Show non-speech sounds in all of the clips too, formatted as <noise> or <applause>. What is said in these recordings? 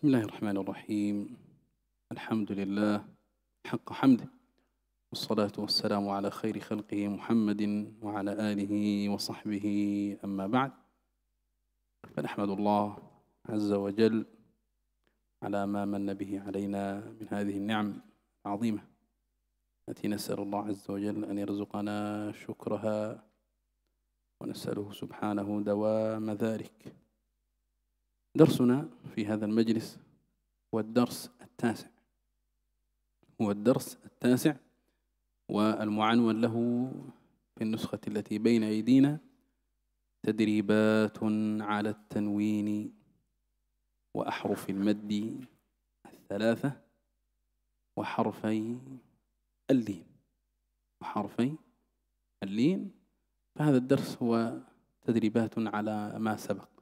بسم الله الرحمن الرحيم. الحمد لله حق حمده والصلاة والسلام على خير خلقه محمد وعلى آله وصحبه. أما بعد فنحمد الله عز وجل على ما من به علينا من هذه النعم العظيمة. التي نسأل الله عز وجل أن يرزقنا شكرها ونسأله سبحانه دوام ذلك. درسنا في هذا المجلس هو الدرس التاسع. هو الدرس التاسع والمعنون له في النسخة التي بين أيدينا تدريبات على التنوين وأحرف المد الثلاثة وحرفي اللين. وحرفي اللين. فهذا الدرس هو تدريبات على ما سبق.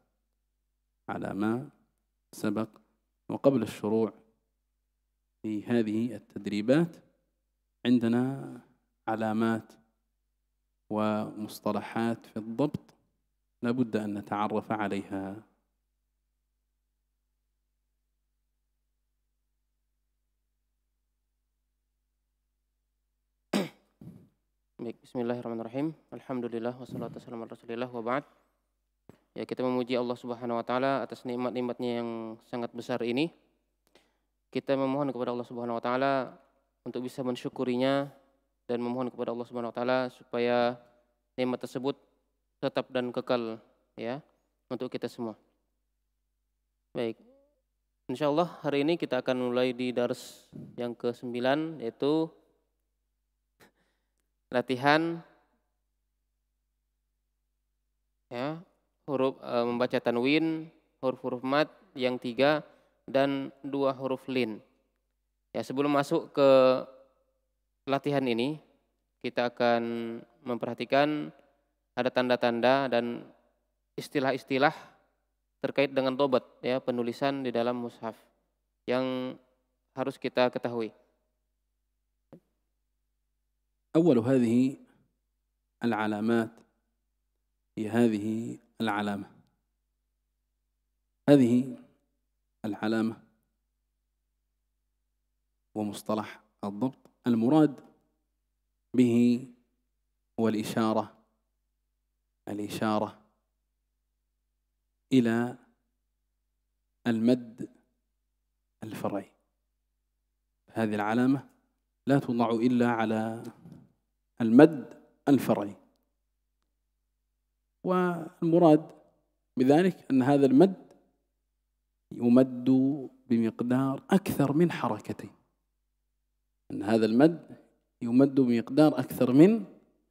على ما سبق وقبل الشروع في هذه التدريبات عندنا علامات ومصطلحات في الضبط لابد أن نتعرف عليها. بسم الله الرحمن الرحيم. الحمد لله والصلاة والسلام على رسول الله وبعد. Ya, kita memuji Allah Subhanahu wa taala atas nikmat-nikmatnya yang sangat besar ini. Kita memohon kepada Allah Subhanahu wa taala untuk bisa mensyukurinya dan memohon kepada Allah Subhanahu wa taala supaya nikmat tersebut tetap dan kekal ya untuk kita semua. Baik. Insyaallah hari ini kita akan mulai di dars yang ke-9 yaitu latihan ya huruf e, membaca tanwin huruf-huruf mat yang tiga dan dua huruf lin ya sebelum masuk ke latihan ini kita akan memperhatikan ada tanda-tanda dan istilah-istilah terkait dengan tobat ya penulisan di dalam mushaf yang harus kita ketahui أول هذه العلامات هي هذه العلامة. هذه العلامة ومصطلح الضبط المراد به هو الإشارة الإشارة إلى المد الفرعي. هذه العلامة لا توضع إلا على المد الفرعي. والمراد بذلك أن هذا المد يمد بمقدار أكثر من حركتين. أن هذا المد يمد بمقدار أكثر من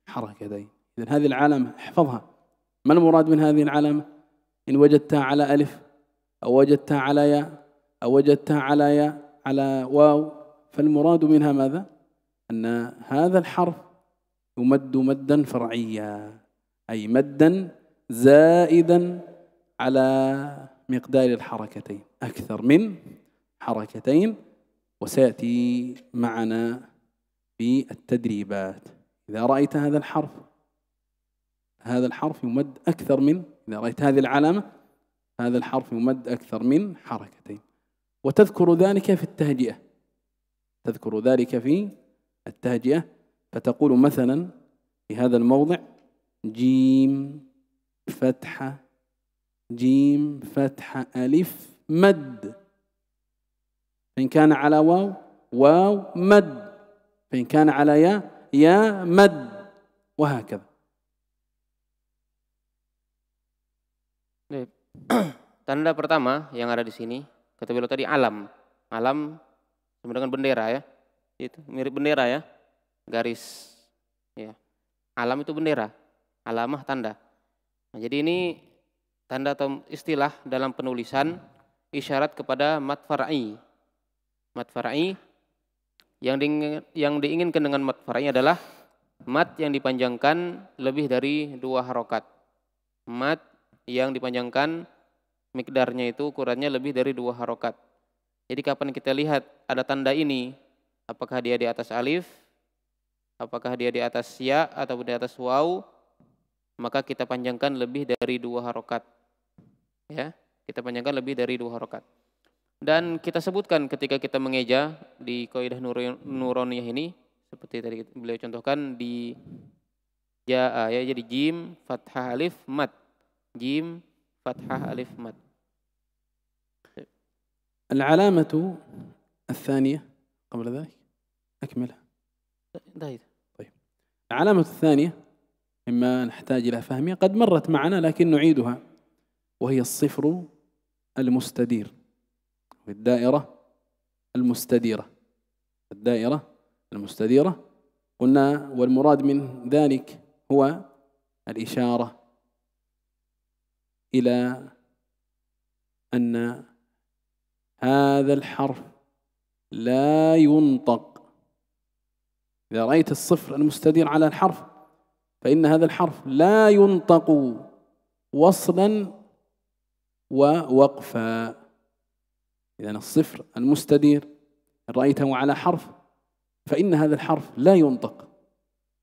حركتين. إذن هذه العلامة احفظها. ما المراد من هذه العلامة؟ إن وجدتها على ألف أو وجدتها على ياء أو وجدتها على ياء على واو فالمراد منها ماذا؟ أن هذا الحرف يمد مدا فرعيا. أي مدا زائدا على مقدار الحركتين أكثر من حركتين. وسيأتي معنا في التدريبات. إذا رأيت هذا الحرف هذا الحرف يمد أكثر من إذا رأيت هذه العلامة هذا الحرف يمد أكثر من حركتين. وتذكر ذلك في التهجئة. تذكر ذلك في التهجئة. فتقول مثلا في هذا الموضع جيم فتحة جيم فتحة ألف مد فإن كان على واو واو مد فإن كان على يا يا مد وهكذا <clears throat> Tanda pertama yang ada di sini, kata beliau tadi alam. Alam sama dengan bendera ya. Itu mirip bendera ya garis ya. Alam itu bendera, alamah tanda. Nah, jadi ini tanda atau istilah dalam penulisan isyarat kepada mat far'i. Mat far'i yang diingin, yang diinginkan dengan mat far'i adalah mat yang dipanjangkan lebih dari dua harokat. Mat yang dipanjangkan mikdarnya itu ukurannya lebih dari dua harokat. Jadi kapan kita lihat ada tanda ini, apakah dia di atas alif apakah dia di atas ya atau di atas waw, maka kita panjangkan lebih dari dua harokat. Ya, kita panjangkan lebih dari dua harokat. Dan kita sebutkan ketika kita mengeja di kaidah nuroniyah ini seperti tadi beliau contohkan di ya ya jadi jim fathah alif mat jim fathah alif mat العلامة الثانية قبل ذلك أكملها طيب العلامة الثانية مما نحتاج إلى فهمها قد مرت معنا لكن نعيدها. وهي الصفر المستدير. الدائرة المستديرة. الدائرة المستديرة. قلنا والمراد من ذلك هو الإشارة إلى أن هذا الحرف لا ينطق. إذا رأيت الصفر المستدير على الحرف فإن هذا الحرف لا ينطق وصلا ووقفا إذا الصفر المستدير رأيته على حرف فإن هذا الحرف لا ينطق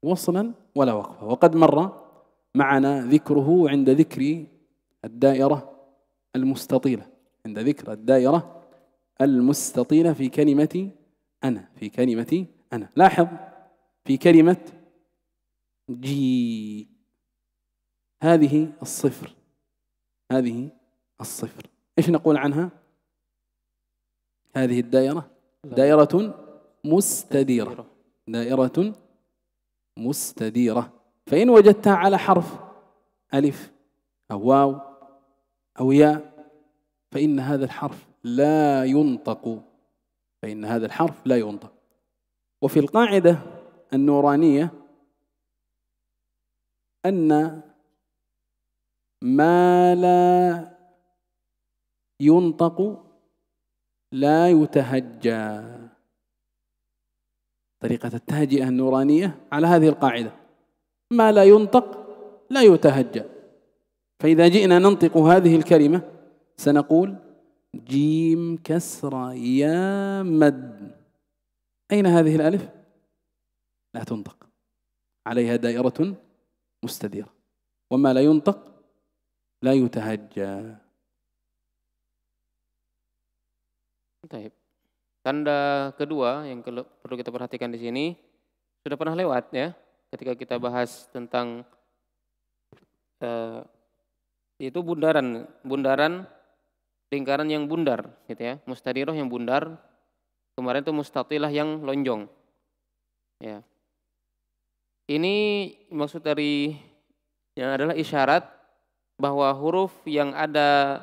وصلا ولا وقفا. وقد مر معنا ذكره عند ذكر الدائرة المستطيلة. عند ذكر الدائرة المستطيلة في كلمة أنا في كلمة أنا. لاحظ في كلمة جي. هذه الصفر. هذه الصفر. إيش نقول عنها؟ هذه الدائرة. دائرة مستديرة. دائرة مستديرة. فإن وجدتها على حرف ألف أو واو أو ياء فإن هذا الحرف لا ينطق. فإن هذا الحرف لا ينطق. وفي القاعدة النورانية أن ما لا ينطق لا يتهجى. طريقة التهجئة النورانية على هذه القاعدة. ما لا ينطق لا يتهجى. فإذا جئنا ننطق هذه الكلمة سنقول جيم كسرة يا مد. أين هذه الألف؟ لا تنطق. عليها دائرة مستديرة وما لا ينطق لا يتهجى طيب Tanda kedua yang perlu kita perhatikan di sini sudah pernah lewat ya ketika kita bahas tentang uh, itu bundaran bundaran lingkaran yang bundar gitu ya mustadiroh yang bundar kemarin itu mustatilah yang lonjong ya ini maksud dari yang adalah isyarat bahwa huruf yang ada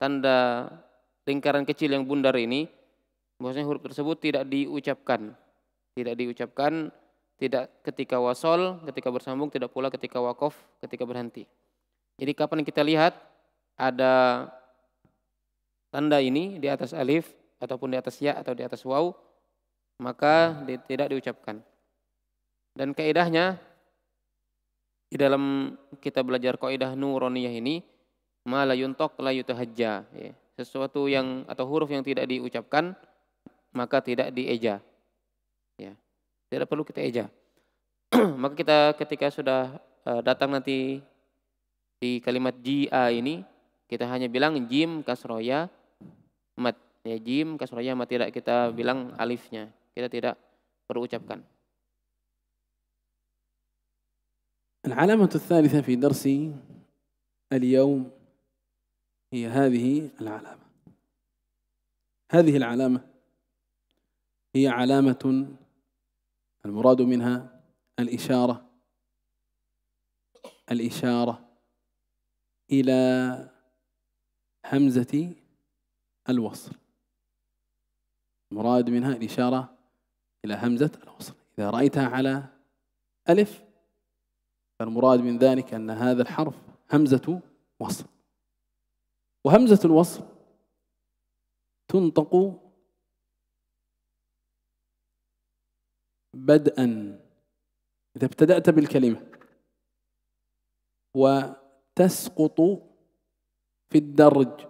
tanda lingkaran kecil yang bundar ini bahwasanya huruf tersebut tidak diucapkan. Tidak diucapkan tidak ketika wasol, ketika bersambung, tidak pula ketika wakof, ketika berhenti. Jadi kapan kita lihat ada tanda ini di atas alif ataupun di atas ya atau di atas waw, maka tidak diucapkan. Dan kaidahnya di dalam kita belajar kaidah nuroniyah ini ma la yuntok la yutahajja ya. sesuatu yang atau huruf yang tidak diucapkan maka tidak dieja. Ya. Tidak perlu kita eja. <clears throat> maka kita ketika sudah uh, datang nanti di kalimat jia ini kita hanya bilang jim kasroya mat. Ya jim kasroya mat tidak kita bilang alifnya. Kita tidak perlu ucapkan. العلامة الثالثة في درس اليوم هي هذه العلامة. هذه العلامة هي علامة المراد منها الإشارة الإشارة إلى همزة الوصل. المراد منها الإشارة إلى همزة الوصل. إذا رأيتها على ألف فالمراد من ذلك أن هذا الحرف همزة وصل. وهمزة الوصل تنطق بدءا إذا ابتدأت بالكلمة وتسقط في الدرج.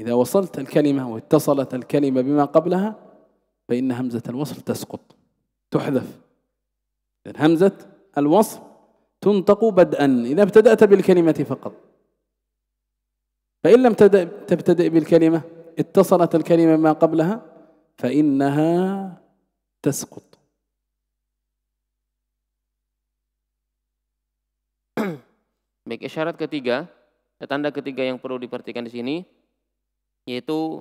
إذا وصلت الكلمة واتصلت الكلمة بما قبلها فإن همزة الوصل تسقط تحذف. همزة الوصل تنطق بدءا إذا ابتدأت بالكلمة فقط فإن لم تبتدئ بالكلمة اتصلت الكلمة ما قبلها فإنها تسقط Baik, isyarat ketiga, tanda ketiga yang perlu diperhatikan di sini, yaitu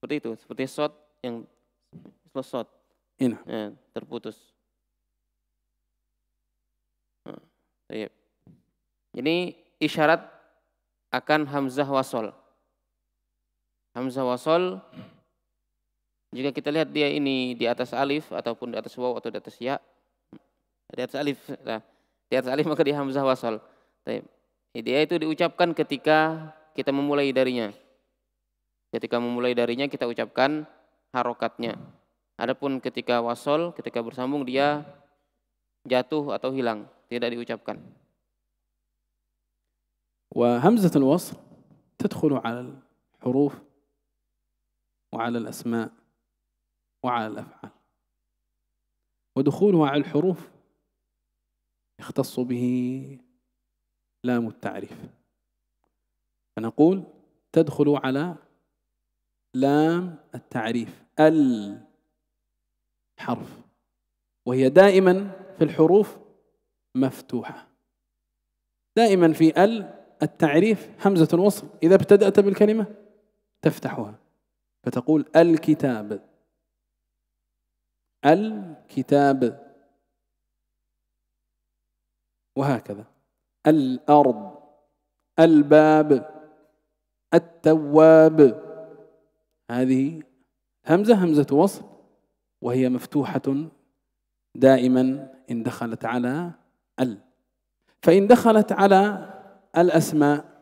seperti itu, seperti shot yang shot, ini ya, terputus. Ini isyarat akan hamzah wasol. Hamzah wasol, jika kita lihat dia ini di atas alif ataupun di atas waw atau di atas ya, di atas alif, nah, di atas alif maka di hamzah wasol. Dia itu diucapkan ketika kita memulai darinya. Ketika memulai darinya kita ucapkan harokatnya. Adapun ketika wasol, ketika bersambung dia jatuh atau hilang, tidak diucapkan. وهمزة الوصل تدخل على الحروف وعلى الأسماء وعلى الأفعال. ودخولها على الحروف يختص به لام التعريف. فنقول تدخل على لام التعريف ال حرف. وهي دائما في الحروف مفتوحة. دائما في ال التعريف همزة الوصل إذا ابتدأت بالكلمة تفتحها. فتقول الكتاب. الكتاب. وهكذا. الأرض. الباب. التواب. هذه همزة همزة وصل. وهي مفتوحة دائما إن دخلت على ال. فإن دخلت على الأسماء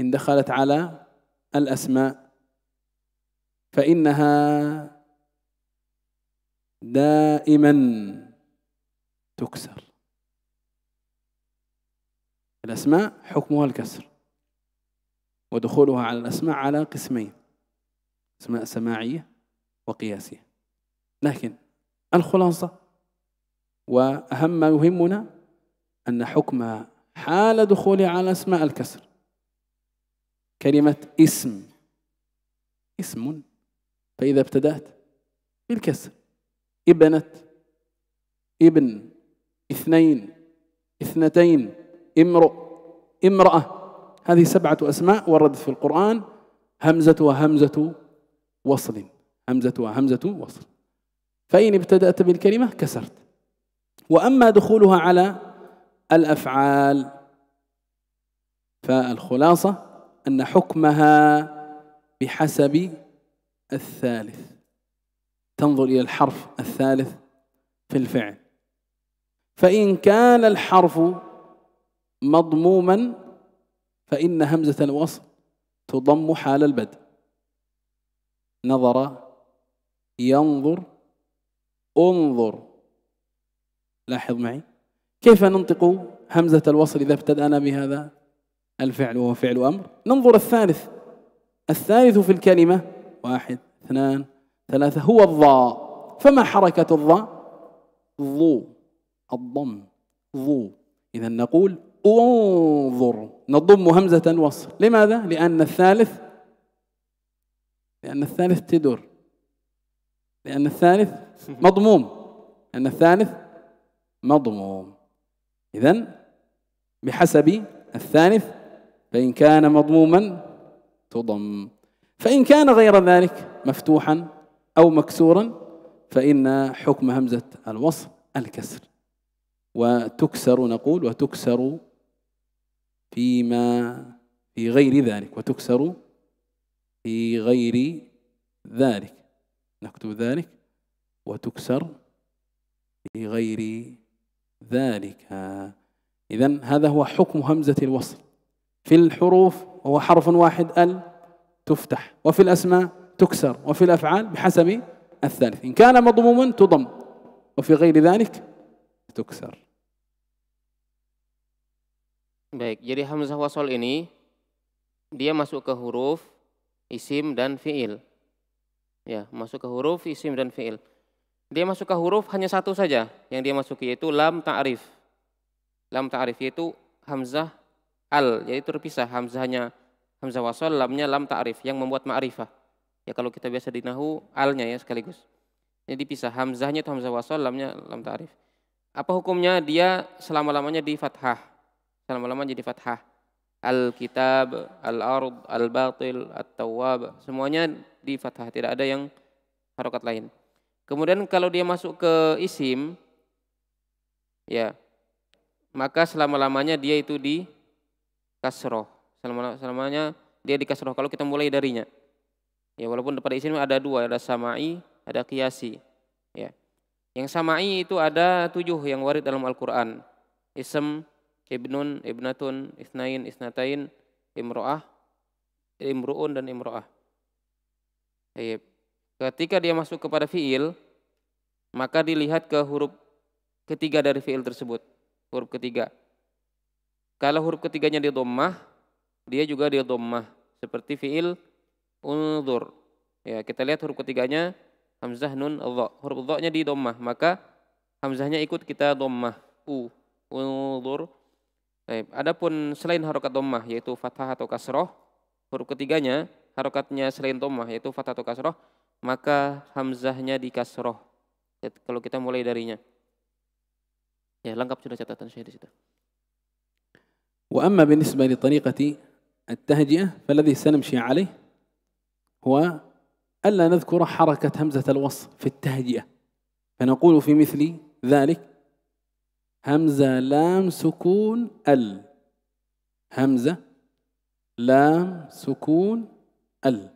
إن دخلت على الأسماء فإنها دائما تكسر. الأسماء حكمها الكسر ودخولها على الأسماء على قسمين أسماء سماعية وقياسية. لكن الخلاصة وأهم ما يهمنا أن حكمها حال دخولها على أسماء الكسر. كلمة اسم اسم فإذا ابتدأت بالكسر. ابنة ابن اثنين اثنتين امرؤ امرأة. هذه سبعة أسماء وردت في القرآن. همزة همزة وصل همزة همزة وصل. فإن ابتدأت بالكلمة كسرت. وأما دخولها على الأفعال فالخلاصة أن حكمها بحسب الثالث. تنظر إلى الحرف الثالث في الفعل. فإن كان الحرف مضموما فإن همزة الوصل تضم حال البدء. نظر ينظر انظر. لاحظ معي؟ كيف ننطق همزة الوصل إذا ابتدأنا بهذا الفعل وهو فعل أمر؟ ننظر الثالث. الثالث في الكلمة واحد اثنان ثلاثة. هو الضاء. فما حركة الضاء؟ ضو الضم ضو إذا نقول انظر. نضم همزة وصل لماذا؟ لأن الثالث لأن الثالث تدر لأن الثالث <laughs> مضموم. لأن الثالث مضموم. إذا بحسب الثالث فإن كان مضموما تضم. فإن كان غير ذلك مفتوحا أو مكسورا فإن حكم همزة الوصل الكسر. وتكسر نقول وتكسر فيما في غير ذلك وتكسر في غير ذلك. نكتب ذلك وتكسر في غير ذلك إذا هذا هو حكم همزة الوصل في الحروف وهو حرف واحد ال تفتح وفي الأسماء تكسر وفي الأفعال بحسب الثالث إن كان مضموما تضم وفي غير ذلك تكسر Baik, jadi hamzah wasol ini dia masuk ke huruf isim dan fiil. Ya, masuk ke huruf isim dan fiil. Dia masuk ke huruf hanya satu saja yang dia masuki yaitu lam ta'rif. Lam ta'rif yaitu hamzah al yaitu terpisah. Hamzahnya hamzah wasol lamnya lam ta'rif yang membuat ma'rifah. Ya kalau kita biasa di nahu alnya ya sekaligus. Ini dipisah. Hamzahnya itu hamzah wasol lamnya lam ta'rif. Apa hukumnya? Dia selama-lamanya di fathah. Selama-lamanya di fathah. Al-kitab, al-ard, al-batil, at-tawwab, semuanya di fathah, tidak ada yang harokat lain. Kemudian kalau dia masuk ke isim, ya, maka selama-lamanya dia itu di kasroh. Selama-lamanya dia di kasroh kalau kita mulai darinya. Ya, walaupun pada isim ada dua, ada samai, ada kiasi. Ya. Yang samai itu ada tujuh yang warid dalam Al-Quran. Ism, ibnun, ibnatun, isnain, isnatain, imro'ah, imru'un dan imro'ah. Ketika dia masuk kepada fiil, maka dilihat ke huruf ketiga dari fiil tersebut. Huruf ketiga. Kalau huruf ketiganya di dhammah, dia juga di dhammah seperti fiil unzur. Ya, kita lihat huruf ketiganya hamzah nun dha. Huruf dha-nya di dhammah, maka hamzahnya ikut kita dhammah. U unzur Baik, adapun selain harokat dhammah yaitu fathah atau kasroh, huruf ketiganya harokatnya selain dhammah yaitu fathah atau kasroh, maka hamzahnya di kasroh. Ya, kalau kita mulai darinya. Ya, lengkap sudah catatan saya di situ. وأما بالنسبة لطريقة التهجئة فالذي سنمشي عليه هو ألا نذكر حركة همزة الوصل في التهجئة فنقول في مثل ذلك همزة لام سكون ال همزة لام سكون ال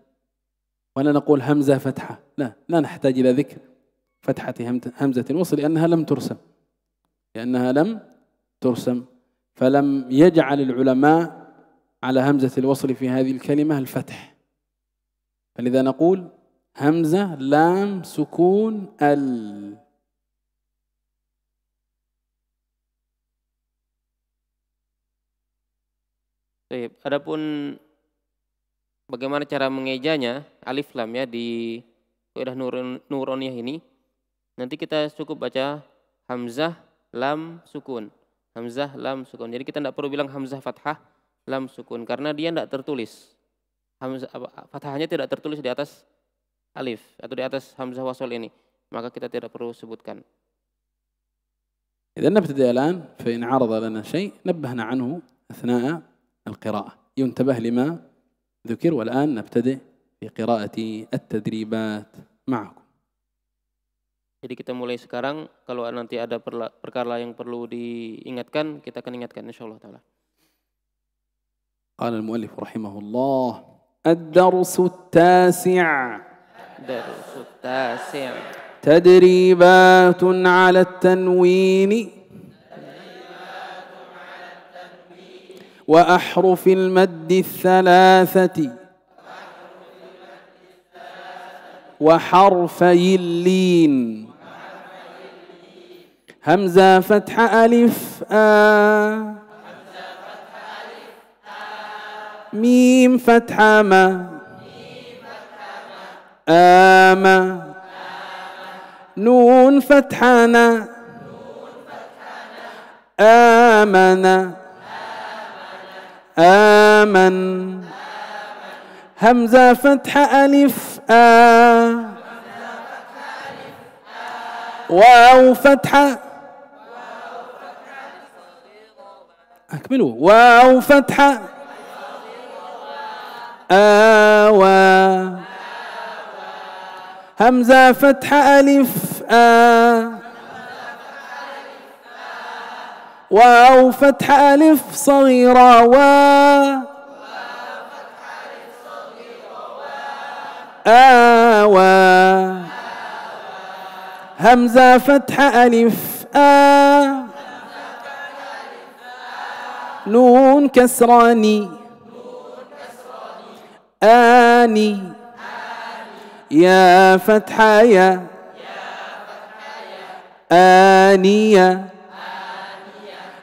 ولا نقول همزة فتحة. لا لا نحتاج إلى ذكر فتحة همزة وصل لأنها لم ترسم. لأنها لم ترسم. فلم يجعل العلماء على همزة الوصل في هذه الكلمة الفتح. فلذا نقول همزة لام سكون ال. Baik, adapun bagaimana cara mengejanya alif lam ya di kaidah nurun, nuroniyah ini nanti kita cukup baca hamzah lam sukun. Hamzah lam sukun. Jadi kita tidak perlu bilang hamzah fathah lam sukun karena dia tidak tertulis. Hamzah fathahnya tidak tertulis di atas alif atau di atas hamzah wasol ini. Maka kita tidak perlu sebutkan. إذا نبتدئ الآن فإن عرض لنا شيء نبهنا عنه أثناء القراءة ينتبه لما ذكر والآن نبتدئ في قراءة التدريبات معكم Jadi kita mulai sekarang kalau nanti ada perkara yang perlu diingatkan kita akan ingatkan insyaallah taala. قال المؤلف رحمه الله الدرس التاسع درس التاسع تدريبات على التنوين وأحرف المد الثلاثة. وحرفي اللين. همزة فتح ألف آ. ميم فتح ما. آم. نون فتحنا آمن. آمن. همزة فتح ألف آ. واو فتحة أكملوا. واو فتحة آوى همزة فتح ألف آ. واو فتح ألف صغيرة و آوى همزة فتح ألف آ نون كسراني آني. يا فتح يا. آنية.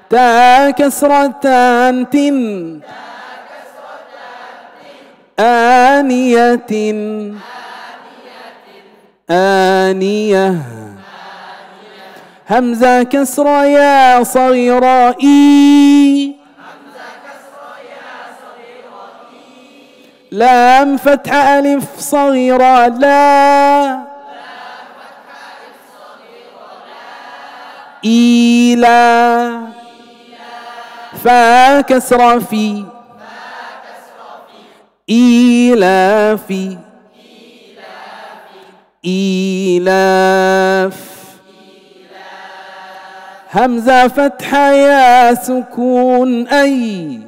تا كسرتان تن. آنية. آنية. همزة كسرة يا صغيرة إي لام فتح ألف صغيرة. لا. إيلا. فا كسر في. إيلاف. إيلاف. همزة فتحة يا سكون أي.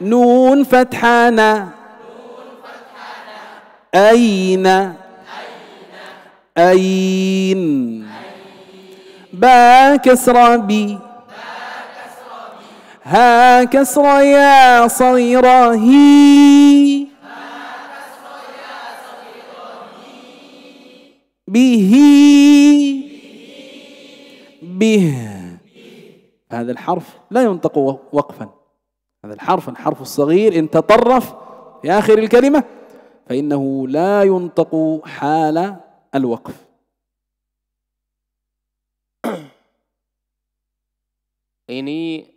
نون فتحة نا. أين. أين. با كسر بي. ها كسر يا صغيرة هي به. به. هذا الحرف لا ينطق وقفا. هذا الحرف الحرف الصغير إن تطرف في آخر الكلمة فإنه لا ينطق حال الوقف. ini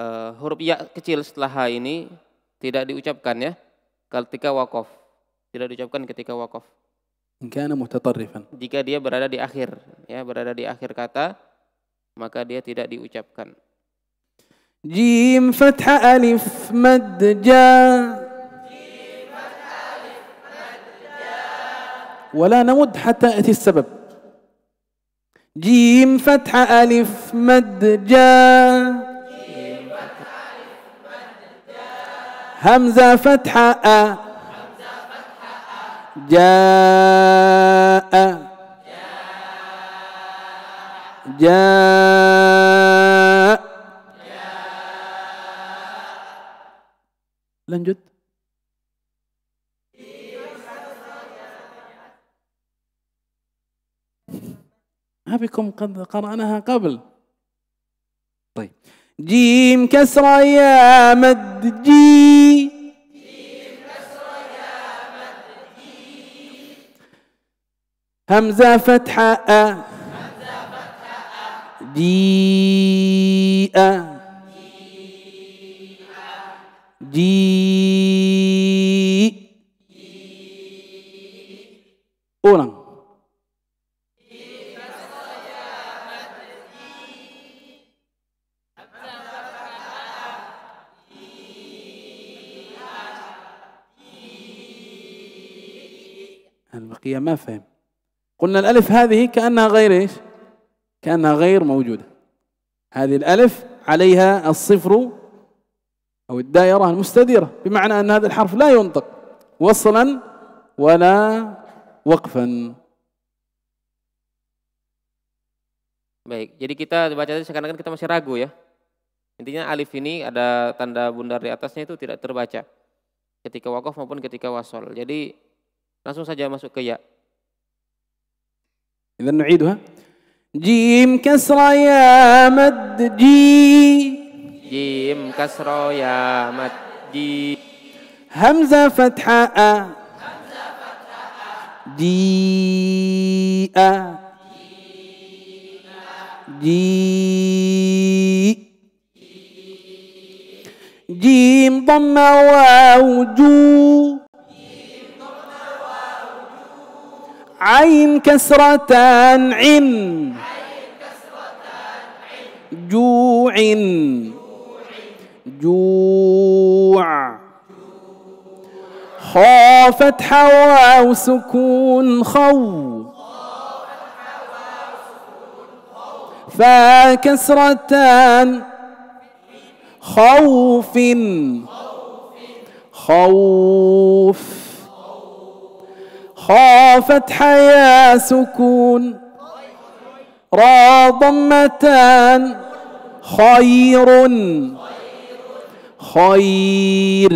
uh, huruf ya kecil setelah H ini tidak diucapkan ya ketika wakaf. Tidak diucapkan ketika wakaf. Kana mutatarrifan. Jika dia berada di akhir, ya berada di akhir kata, maka dia tidak diucapkan. جيم فتح ألف مد جاء ولا نمد حتى يأتي السبب جيم فتح ألف مد جاء همزة فتحة أ جاء جاء lanjut ما بكم قد قرأناها قبل. طيب. جيم كسرة يا مد جي همزة فتحة أ. جيء. جيء. البقية ما فهم قلنا الألف هذه كأنها غير إيش كأنها غير موجودة هذه الألف عليها الصفر أو الدائرة المستديرة بمعنى أن هذا الحرف لا ينطق وصلا ولا وقفا Baik, jadi kita baca tadi sekarang kan kita masih ragu ya. Intinya alif ini ada tanda bundar di atasnya itu tidak terbaca. Ketika wakaf maupun ketika wasol. Jadi langsung saja masuk ke ya. إذا نعيدها جيم كسرة يا مد جي جيم كسرة يا مد جي همزة فتحة أ جي أ جي جيم ضمة واو جو عين كسرتان عن جوع. جوع. خا فتحة واو سكون خو. فا كسرتان خوف. خوف. خافت حيا سكون. را ضمتان خير. خير.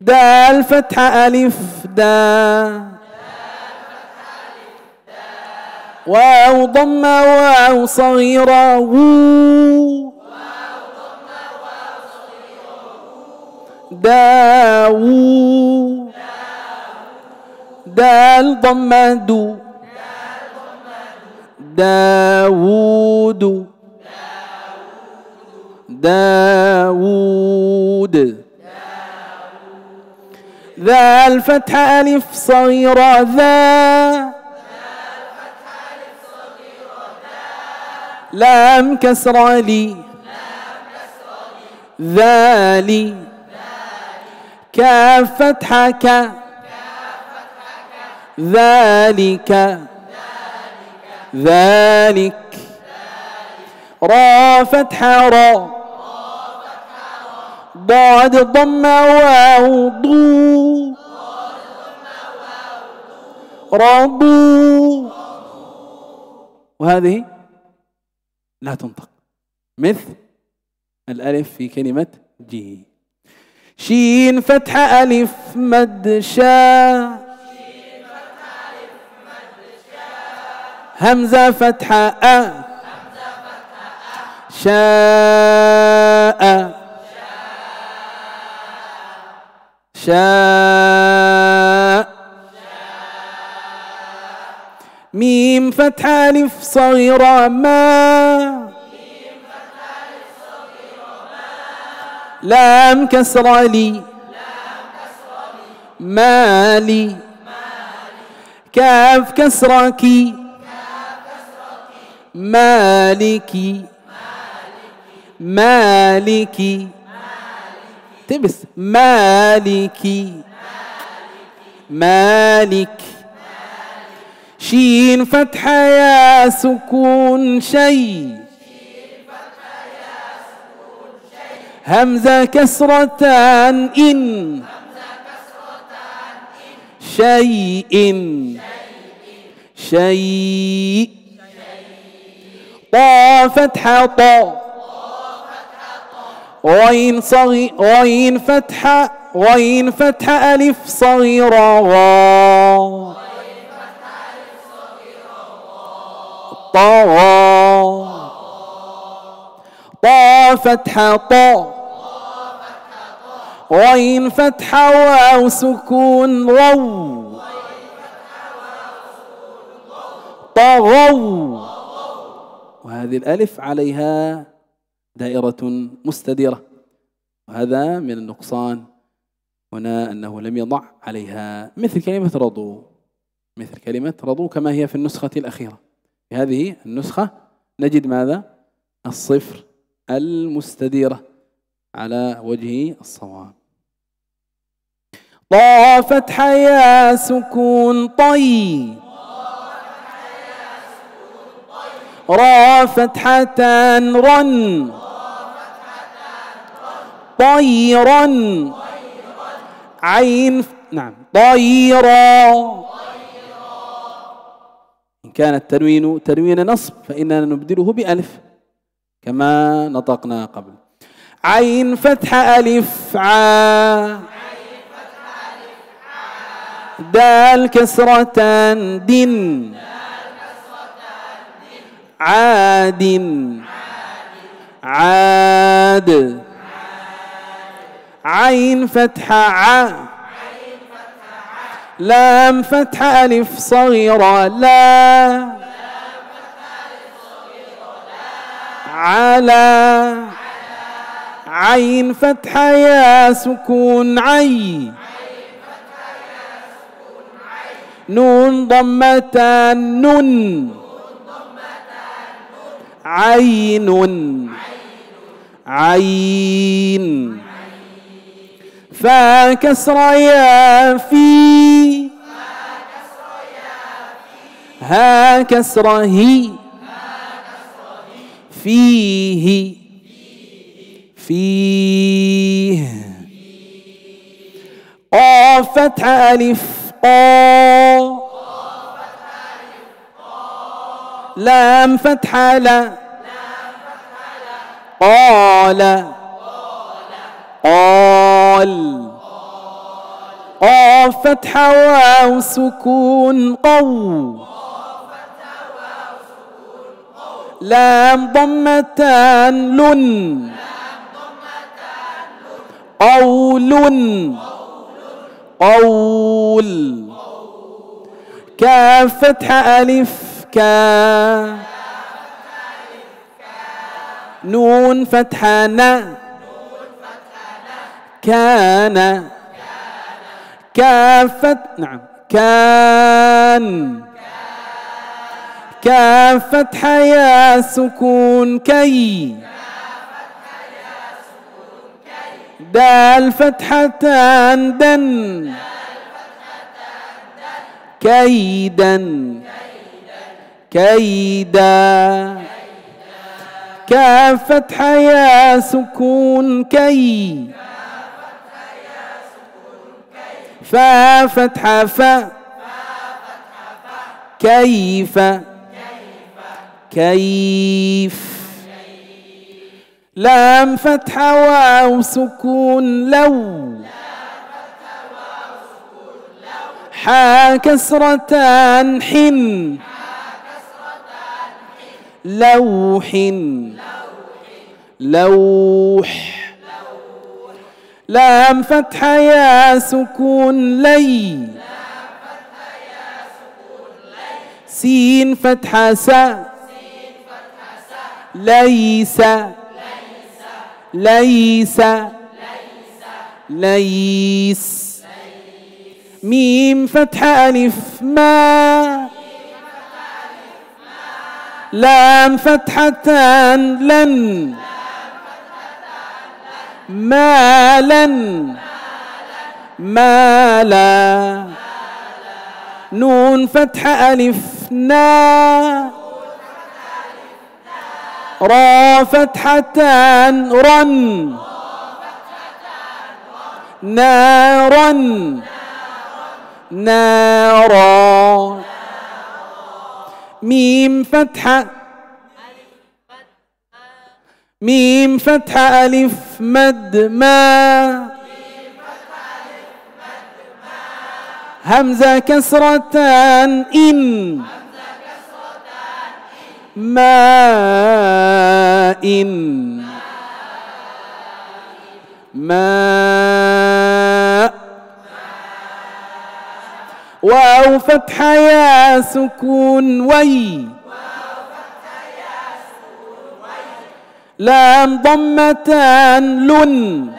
دال فتح ألف دا. واو ضمة واو صغيرة. وو داوو دال ضمة دو داوود. داوود داود ذا. الفتح ألف صغيرة ذا. لام كسر لي. ذالي كاف فتحك. ذلك ذلك را فتح را ضاد ضم واو ضو رضو وهذه لا تنطق مثل الألف في كلمة جي شين فتح ألف مد شاء همزة فتح أ. شاء. شاء. ميم فتح ألف صغيرة ما. لام كسر لي. مالي. كاف كسرك مالكي. مالكي. تبس. مالكي. مالك. شين فتحة يا سكون شيء همزة كسرة إن. شيء. شيء. طا فتحة طا غين صغير غين فتحة غين فتحة ألف صغيرة غا طغى طا فتحة طا غين فتحة واو سكون غو طغوا وهذه الألف عليها دائرة مستديرة. وهذا من النقصان هنا أنه لم يضع عليها مثل كلمة رضو مثل كلمة رضو كما هي في النسخة الأخيرة. في هذه النسخة نجد ماذا؟ الصفر المستديرة على وجه الصواب. طا فتح يا سكون طي را فتحة رن. طيرا. عين نعم طيرا. إن كان التنوين تنوين نصب فإننا نبدله بألف كما نطقنا قبل. عين فتح ألف عا. دال كسرة دن. عاد. عاد. عين فتحة ع. لام فتحة ألف صغيرة لا. على عين فتحة يا سكون عي. نون ضمتان نن عين. عين. فكسر يا في. ها كسر هي. فيه. فيه. قاف فتح ألف قا لام فتح لا. قال. قال. قاف فتح واو سكون قو. لام ضمتان لن. قول. قول. كاف فتح ألف. كا نون فتح نا كان. كافة نعم. كان. كافة حيا سكون كي. دال فتحتان دن. كيدا كيدا. كاف فتحة يا سكون كي. فا فتحة فا كيف. كيف. لام فتحة واو سكون لو. حا كسرتان حن. لوح لوح لام فتحة يا سكون لي سين فتحة سا ليس ليس ليس ميم فتحة ألف ما لام فتحتان لن مالا مالا نون فتح ألف نا را فتحتان رن نارا نارا ميم فتحة ميم فتحة ألف مد ما. همزة كسرتان إن. ما إن. واو فتحة يا سكون وي. لام ضمتان لن.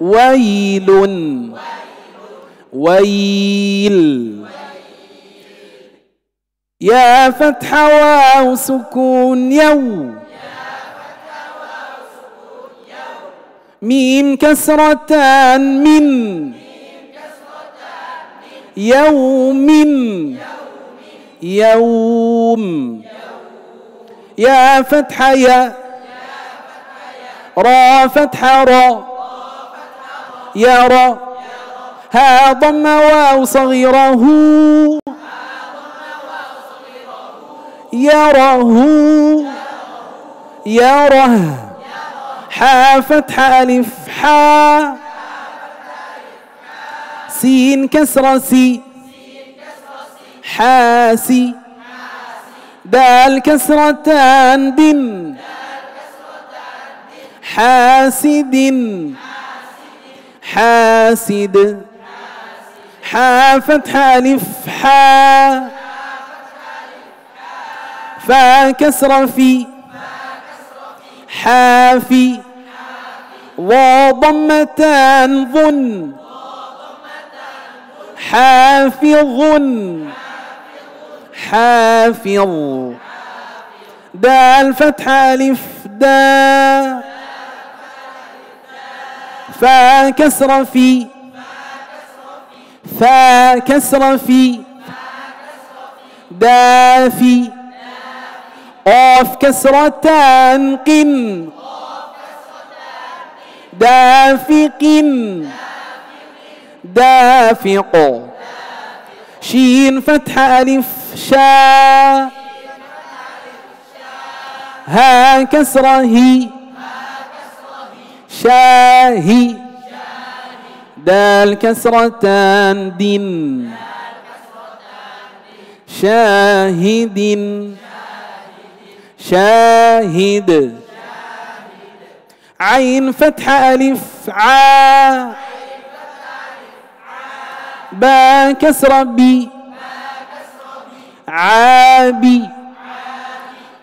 ويل. ويل. يا فتح واو سكون يو. ميم كسرتان من. يوم يوم يا فتح يا را فتح را يرى ها ضم واو صغيره يره يره حا فتح ألف حا سين كسر سي حاسي. دال كسرتان دن حاسد حاسد. حا فتح ألف حا. فا كسر في. حافي. وضمتان ظن. حافظ. حافظ. دال فتح ألف دا. فا كسر في. فا كسر في. دافي قاف كسرتان قن. دافق دافق شين فتح ألف شا. ها كسرة هي. شاهي. دال كسرتان دين. شاهد. شاهد. عين فتح ألف عا. با كسر بي عابي.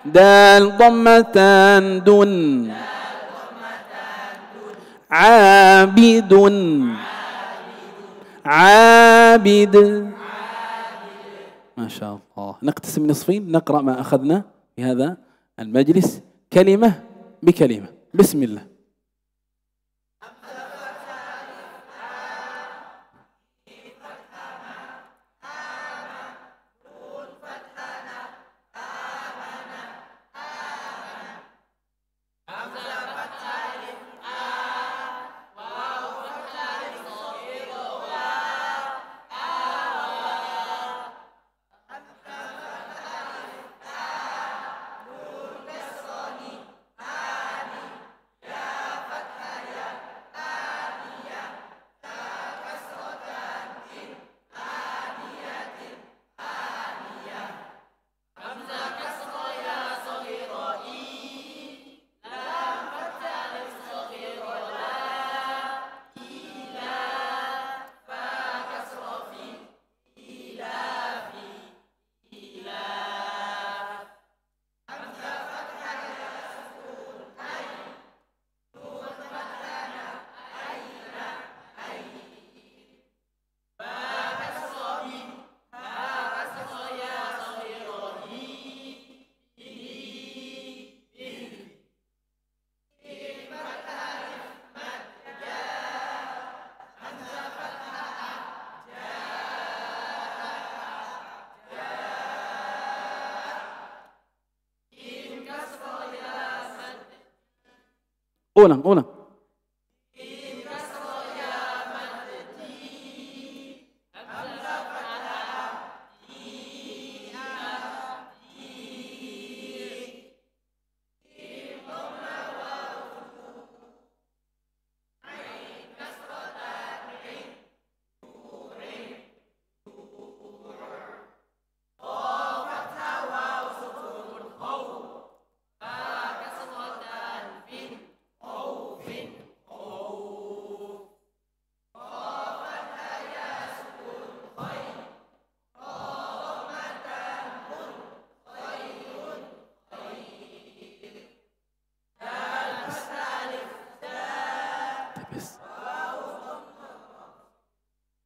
دال ضمتان دن عابد. عابد. ما شاء الله. نقتسم نصفين نقرأ ما أخذنا في هذا المجلس. كلمة بكلمة. بسم الله. 不能，不能。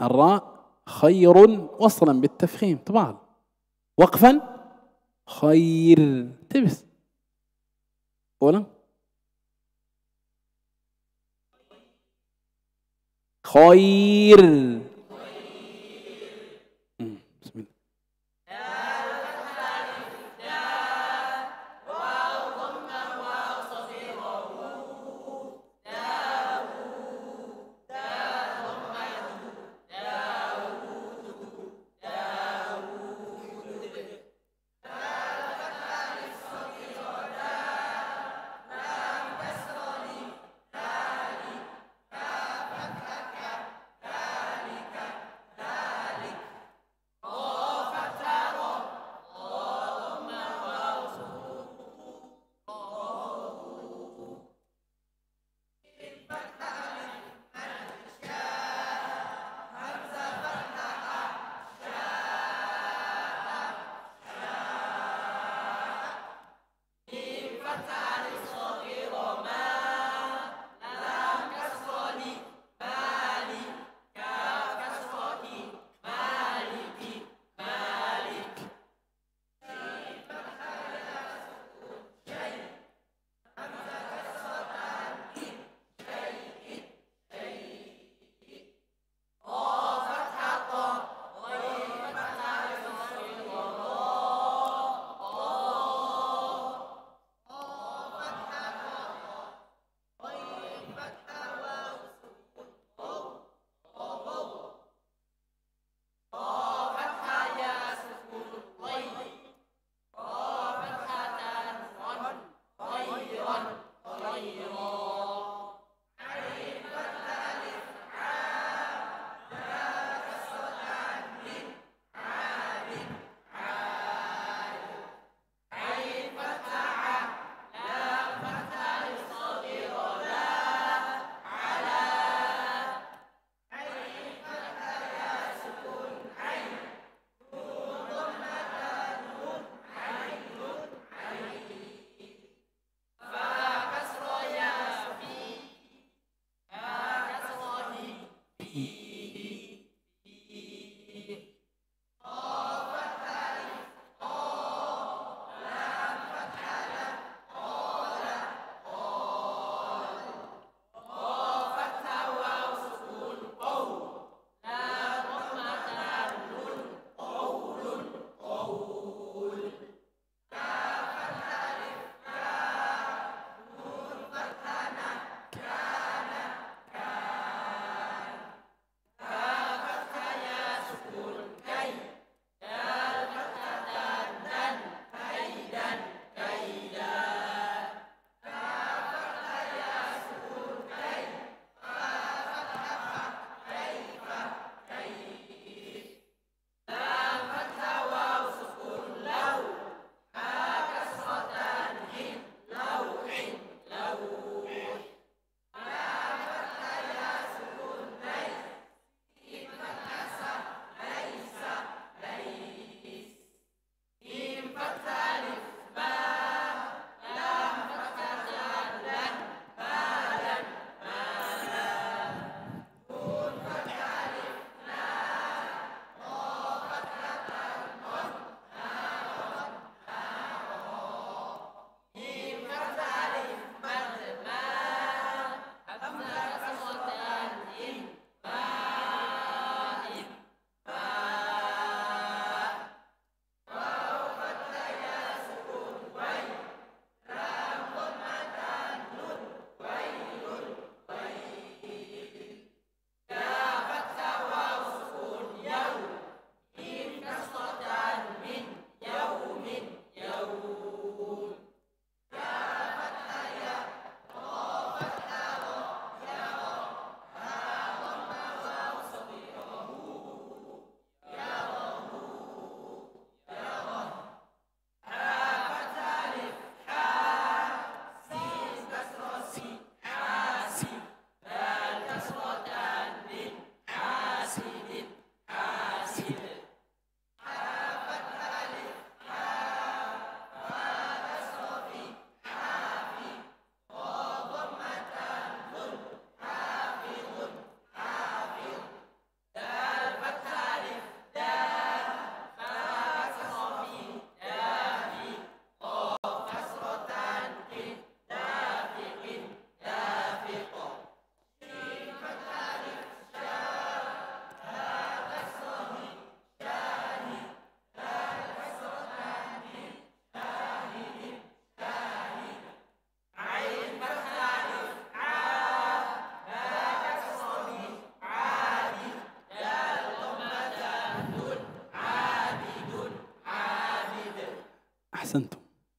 الراء خير وصلا بالتفخيم. طبعا وقفا. خير. تبس. قولا خير.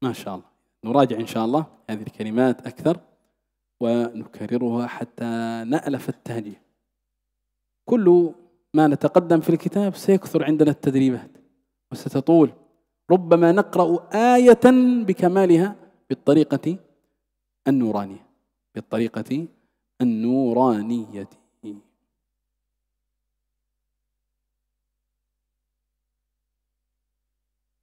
ما شاء الله. نراجع إن شاء الله هذه الكلمات أكثر ونكررها حتى نألف التهجئة كل ما نتقدم في الكتاب سيكثر عندنا التدريبات وستطول. ربما نقرأ آية بكمالها بالطريقة النورانية. بالطريقة النورانية.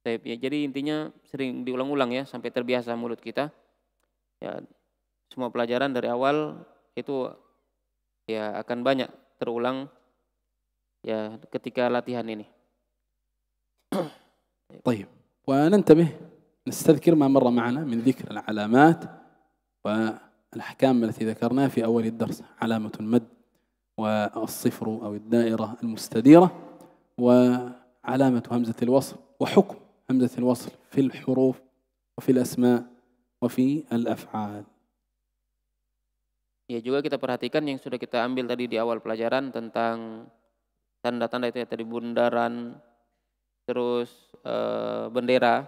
Ya, jadi intinya sering diulang-ulang ya sampai terbiasa mulut kita. Ya, semua pelajaran dari awal itu ya akan banyak terulang ya ketika latihan ini. <clears throat> طيب وننتبه نستذكر ما مر معنا من ذكر العلامات والأحكام التي ذكرناها في أول الدرس علامة المد والصفر أو الدائرة المستديرة وعلامة همزة الوصل وحكم همزة الوصل في الحروف وفي الأسماء وفي الأفعال Ya juga kita perhatikan yang sudah kita ambil tadi di awal pelajaran tentang tanda-tanda itu ya tadi bundaran, terus e, bendera,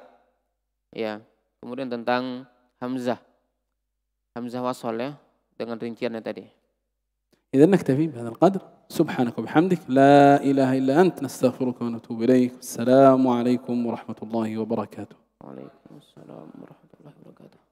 ya kemudian tentang hamzah, hamzah wasol ya dengan rinciannya tadi. إذا نكتفي بهذا القدر سبحانك وبحمدك. لا إله إلا أنت. نستغفرك ونتوب إليك. السلام عليكم ورحمة الله وبركاته. وعليكم السلام ورحمة الله وبركاته.